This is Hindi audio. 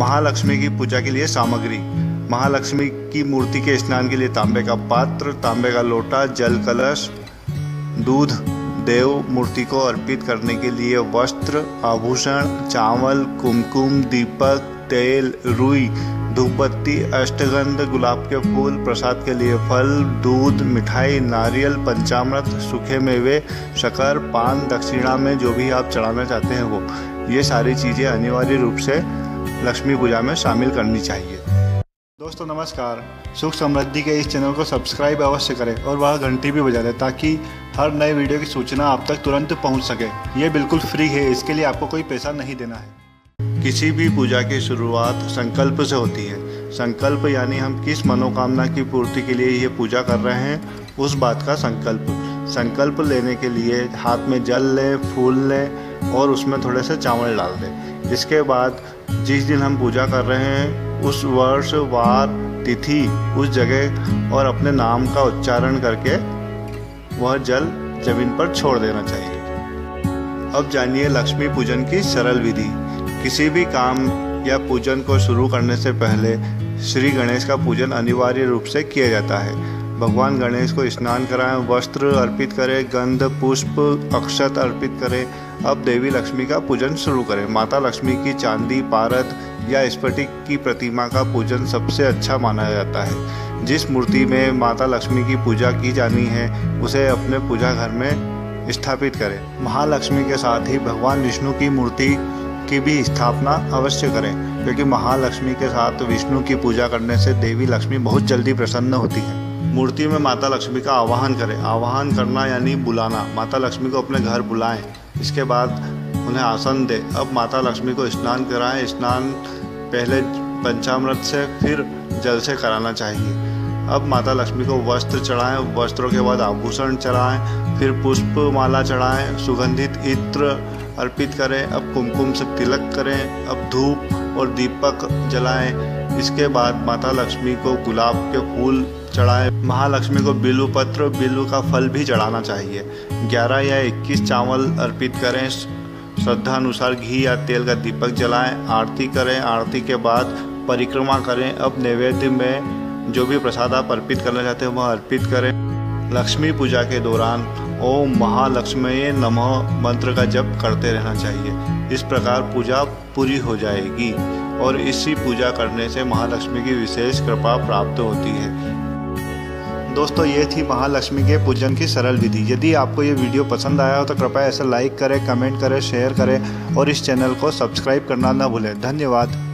महालक्ष्मी की पूजा के लिए सामग्री। महालक्ष्मी की मूर्ति के स्नान के लिए तांबे का पात्र, तांबे का लोटा, जल कलश, दूध, देव मूर्ति को अर्पित करने के लिए वस्त्र, आभूषण, चावल, कुमकुम, दीपक, तेल, रुई धूपबत्ती अष्टगंध, गुलाब के फूल, प्रसाद के लिए फल, दूध, मिठाई, नारियल, पंचामृत, सूखे मेवे, शकर, पान, दक्षिणा में जो भी आप चढ़ाना चाहते हैं। वो ये सारी चीज़ें अनिवार्य रूप से लक्ष्मी पूजा में शामिल करनी चाहिए। दोस्तों, नमस्कार। सुख समृद्धि के इस चैनल को सब्सक्राइब अवश्य करें और वह घंटी भी बजा दें ताकि हर नए वीडियो की सूचना आप तक तुरंत पहुँच सके। ये बिल्कुल फ्री है, इसके लिए आपको कोई पैसा नहीं देना है। किसी भी पूजा की शुरुआत संकल्प से होती है। संकल्प यानी हम किस मनोकामना की पूर्ति के लिए ये पूजा कर रहे हैं, उस बात का संकल्प। संकल्प लेने के लिए हाथ में जल लें, फूल लें और उसमें थोड़े से चावल डाल दें। इसके बाद जिस दिन हम पूजा कर रहे हैं, उस वर्ष, वार, तिथि, उस जगह और अपने नाम का उच्चारण करके वह जल ज़मीन पर छोड़ देना चाहिए। अब जानिए लक्ष्मी पूजन की सरल विधि। किसी भी काम या पूजन को शुरू करने से पहले श्री गणेश का पूजन अनिवार्य रूप से किया जाता है। भगवान गणेश को स्नान कराएँ, वस्त्र अर्पित करें, गंध, पुष्प, अक्षत अर्पित करें। अब देवी लक्ष्मी का पूजन शुरू करें। माता लक्ष्मी की चांदी, पारद या स्फटिक की प्रतिमा का पूजन सबसे अच्छा माना जाता है। जिस मूर्ति में माता लक्ष्मी की पूजा की जानी है, उसे अपने पूजा घर में स्थापित करें। महालक्ष्मी के साथ ही भगवान विष्णु की मूर्ति की भी स्थापना अवश्य करें, क्योंकि महालक्ष्मी के साथ विष्णु की पूजा करने से देवी लक्ष्मी बहुत जल्दी प्रसन्न होती है। मूर्ति में माता लक्ष्मी का आवाहन करें। आवाहन करना यानी बुलाना। माता लक्ष्मी को अपने घर बुलाएँ। इसके बाद उन्हें आसन दें। अब माता लक्ष्मी को स्नान कराएँ। स्नान पहले पंचामृत से, फिर जल से कराना चाहिए। अब माता लक्ष्मी को वस्त्र चढ़ाएँ। वस्त्रों के बाद आभूषण चढ़ाएँ। फिर पुष्प माला चढ़ाएँ। सुगंधित इत्र अर्पित करें। अब कुमकुम से तिलक करें। अब धूप और दीपक जलाएँ। इसके बाद माता लक्ष्मी को गुलाब के फूल चढ़ाएँ। महालक्ष्मी को बिल्व पत्र बिल्व का फल भी चढ़ाना चाहिए। 11 या 21 चावल अर्पित करें श्रद्धा अनुसार घी या तेल का दीपक जलाएँ, आरती करें, आरती के बाद परिक्रमा करें। अब नैवेद्य में जो भी प्रसाद आप अर्पित करना चाहते हैं, वह अर्पित करें। लक्ष्मी पूजा के दौरान ओम महालक्ष्मी नमः मंत्र का जप करते रहना चाहिए। इस प्रकार पूजा पूरी हो जाएगी और इसी पूजा करने से महालक्ष्मी की विशेष कृपा प्राप्त होती है। दोस्तों, ये थी महालक्ष्मी के पूजन की सरल विधि। यदि आपको ये वीडियो पसंद आया हो तो कृपया ऐसे लाइक करें कमेंट करें शेयर करें, और इस चैनल को सब्सक्राइब करना ना भूलें। धन्यवाद।